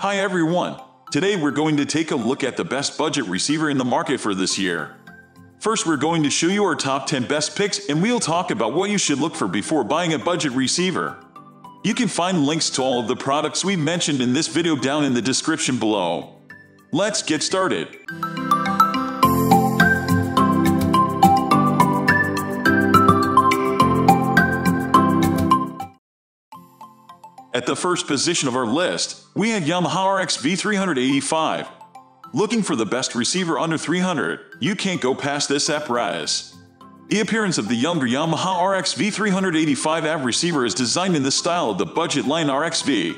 Hi everyone! Today we're going to take a look at the best budget receiver in the market for this year. First we're going to show you our top 10 best picks and we'll talk about what you should look for before buying a budget receiver. You can find links to all of the products we've mentioned in this video down in the description below. Let's get started. At the first position of our list, we had Yamaha RX V385. Looking for the best receiver under 300, you can't go past this apparatus. The appearance of the younger Yamaha RX V385 AV receiver is designed in the style of the budget line RX-V.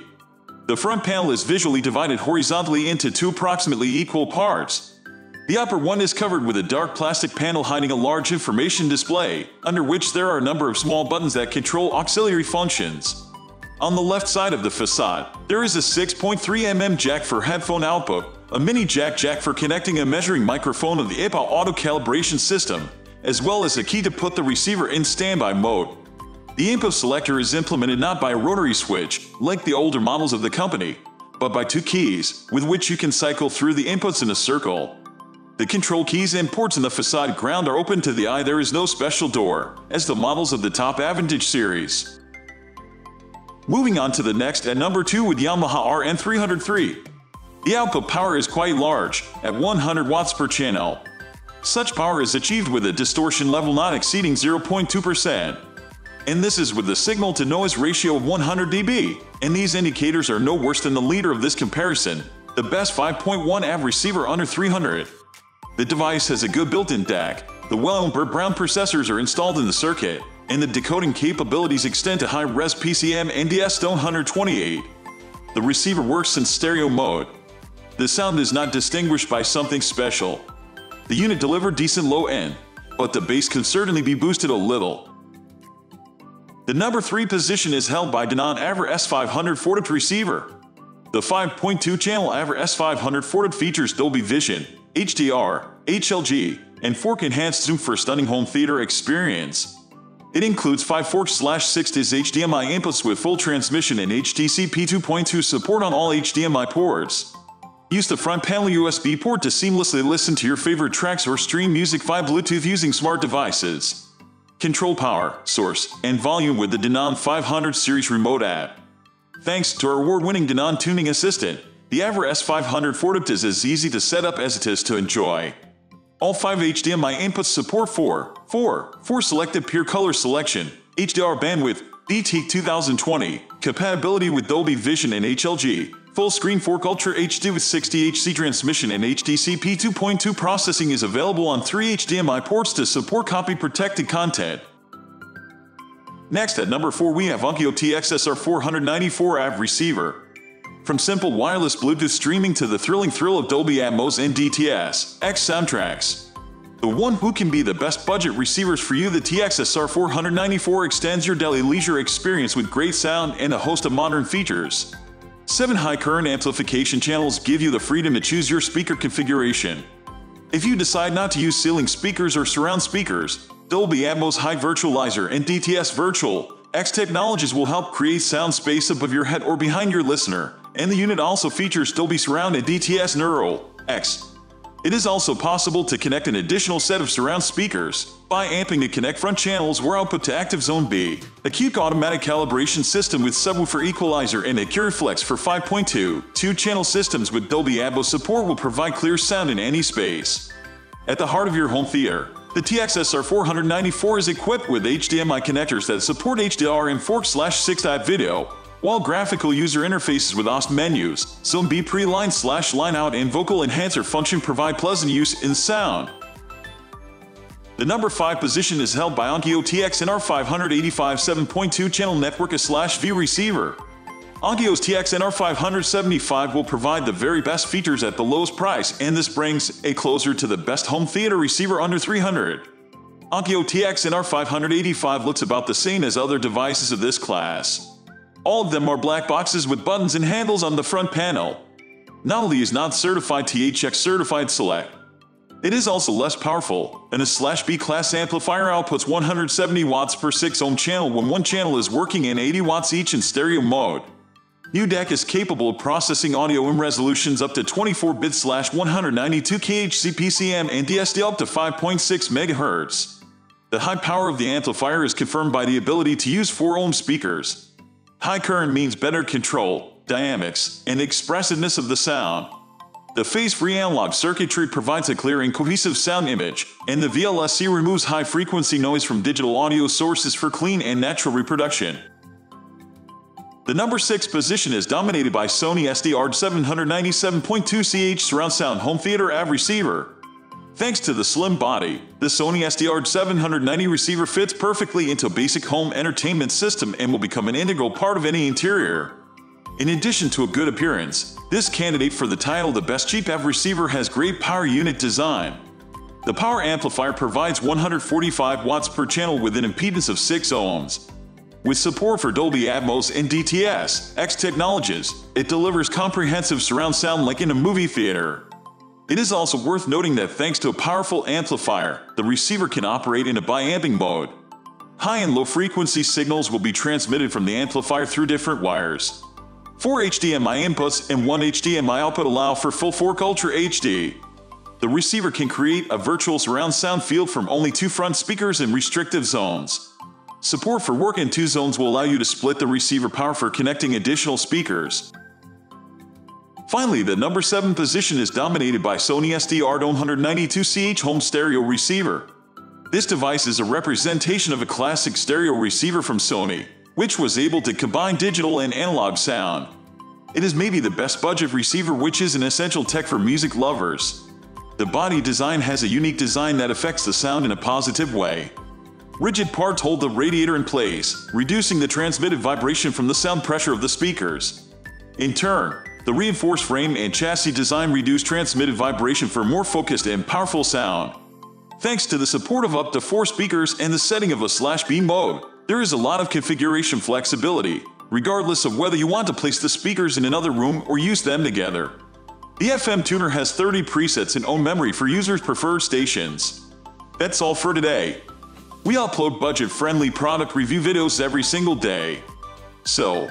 The front panel is visually divided horizontally into two approximately equal parts. The upper one is covered with a dark plastic panel hiding a large information display, under which there are a number of small buttons that control auxiliary functions. On the left side of the facade, there is a 6.3mm jack for headphone output, a mini jack jack for connecting a measuring microphone of the APA auto calibration system, as well as a key to put the receiver in standby mode. The input selector is implemented not by a rotary switch, like the older models of the company, but by two keys, with which you can cycle through the inputs in a circle. The control keys and ports in the facade ground are open to the eye there is no special door, as the models of the top Aventage series. Moving on to the next at number 2 with Yamaha RN303. The output power is quite large, at 100 watts per channel. Such power is achieved with a distortion level not exceeding 0.2%. And this is with the signal to noise ratio of 100 dB, and these indicators are no worse than the leader of this comparison, the best 5.1 AV receiver under 300. The device has a good built-in DAC, the well-known Brown processors are installed in the circuit, and the decoding capabilities extend to high-res PCM and DS-128. The receiver works in stereo mode. The sound is not distinguished by something special. The unit delivered decent low end, but the bass can certainly be boosted a little. The number 3 position is held by Denon Aver S500 Fortip receiver. The 5.2 channel AVR-S540BT features Dolby Vision, HDR, HLG, and 4K enhanced zoom for stunning home theater experience. It includes 5 4-6 DIS HDMI inputs with full transmission and HDCP 2.2 support on all HDMI ports. Use the front panel USB port to seamlessly listen to your favorite tracks or stream music via Bluetooth using smart devices. Control power, source, and volume with the Denon 500 series remote app. Thanks to our award-winning Denon tuning assistant, the AVR-S540BT is as easy to set up as it is to enjoy. All 5 HDMI inputs support 4, 4, 4 selected pure color selection, HDR bandwidth, BT 2020, compatibility with Dolby Vision and HLG, full screen 4 Ultra HD with 60 Hz transmission and HDCP 2.2 processing is available on 3 HDMI ports to support copy protected content. Next at number 4 we have Onkyo TXSR 494 AV receiver. From simple wireless Bluetooth streaming to the thrilling thrill of Dolby Atmos and DTS, X soundtracks. The one who can be the best budget receivers for you, the TXSR 494 extends your daily leisure experience with great sound and a host of modern features. Seven high current amplification channels give you the freedom to choose your speaker configuration. If you decide not to use ceiling speakers or surround speakers, Dolby Atmos Height Virtualizer and DTS Virtual X technologies will help create sound space above your head or behind your listener, and the unit also features Dolby Surround and DTS Neural X. It is also possible to connect an additional set of surround speakers by amping to connect front channels or output to Active Zone B, a Qik automatic calibration system with subwoofer equalizer and a AccuReflex for 5.2. Two-channel systems with Dolby Atmos support will provide clear sound in any space. At the heart of your home theater, the TXSR 494 is equipped with HDMI connectors that support HDR and 4-6 video, while graphical user interfaces with OSD menus, Zone B pre-line slash line out and vocal enhancer function provide pleasant use in sound. The number 5 position is held by Onkyo TXNR 585 7.2 channel network slash V receiver. Onkyo's TXNR 575 will provide the very best features at the lowest price, and this brings a closer to the best home theater receiver under 300. Onkyo TXNR 585 looks about the same as other devices of this class. All of them are black boxes with buttons and handles on the front panel. Not only is not certified THX certified select, it is also less powerful, and a slash B class amplifier outputs 170 watts per 6 ohm channel when one channel is working and 80 watts each in stereo mode. UDEC is capable of processing audio in resolutions up to 24 bit slash 192 kHz PCM and DSD up to 5.6 MHz. The high power of the amplifier is confirmed by the ability to use 4 ohm speakers. High current means better control, dynamics, and expressiveness of the sound. The phase-free analog circuitry provides a clear and cohesive sound image, and the VLSC removes high-frequency noise from digital audio sources for clean and natural reproduction. The number 6 position is dominated by Sony STR 797.2 CH surround sound home theater AV receiver. Thanks to the slim body, the Sony STR 790 receiver fits perfectly into a basic home entertainment system and will become an integral part of any interior. In addition to a good appearance, this candidate for the title the best cheap AV receiver has great power unit design. The power amplifier provides 145 watts per channel with an impedance of 6 ohms, with support for Dolby Atmos and DTS X technologies, it delivers comprehensive surround sound like in a movie theater. It is also worth noting that thanks to a powerful amplifier, the receiver can operate in a biamping mode. High and low frequency signals will be transmitted from the amplifier through different wires. Four HDMI inputs and one HDMI output allow for full 4 Ultra HD. The receiver can create a virtual surround sound field from only two front speakers in restrictive zones. Support for work in two zones will allow you to split the receiver power for connecting additional speakers. Finally, the number 7 position is dominated by Sony STR 192CH home stereo receiver. This device is a representation of a classic stereo receiver from Sony, which was able to combine digital and analog sound. It is maybe the best budget receiver which is an essential tech for music lovers. The body design has a unique design that affects the sound in a positive way. Rigid parts hold the radiator in place, reducing the transmitted vibration from the sound pressure of the speakers. In turn, the reinforced frame and chassis design reduce transmitted vibration for more focused and powerful sound. Thanks to the support of up to 4 speakers and the setting of a slash B mode, there is a lot of configuration flexibility, regardless of whether you want to place the speakers in another room or use them together. The FM Tuner has 30 presets in own memory for users' preferred stations. That's all for today. We upload budget-friendly product review videos every single day. So,